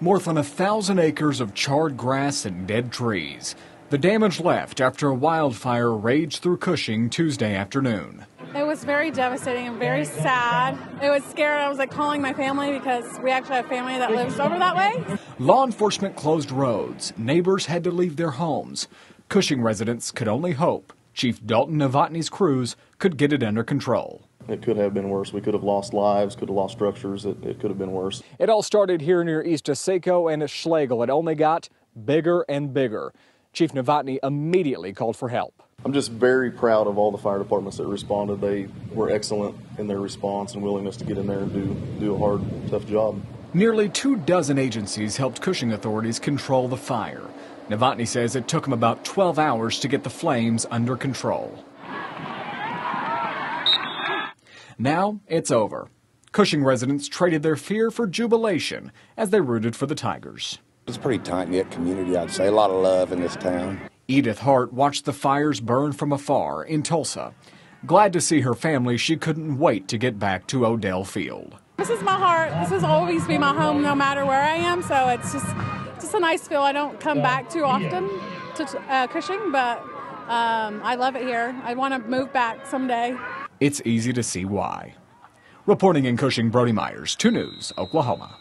More than a thousand acres of charred grass and dead trees. The damage left after a wildfire raged through Cushing Tuesday afternoon. It was very devastating and very sad. It was scary. I was like calling my family because we actually have family that lives over that way. Law enforcement closed roads. Neighbors had to leave their homes. Cushing residents could only hope Chief Dalton Novotny's crews could get it under control. It could have been worse. We could have lost lives, could have lost structures. It, it could have been worse. It all started here near East Otsego and Schlegel. It only got bigger and bigger. Chief Novotny immediately called for help. I'm just very proud of all the fire departments that responded. They were excellent in their response and willingness to get in there and do, do a hard, tough job. Nearly two dozen agencies helped Cushing authorities control the fire. Novotny says it took them about 12 hours to get the flames under control. Now it's over. Cushing residents traded their fear for jubilation as they rooted for the Tigers. It's a pretty tight knit community, I'd say. A lot of love in this town. Edith Hart watched the fires burn from afar in Tulsa. Glad to see her family, she couldn't wait to get back to Odell Field. This is my heart. This will always be my home no matter where I am. So it's just just a nice feel. I don't come back too often to uh, Cushing, but um, I love it here. I want to move back someday. It's easy to see why. Reporting in Cushing, Brody Myers, 2 News, Oklahoma.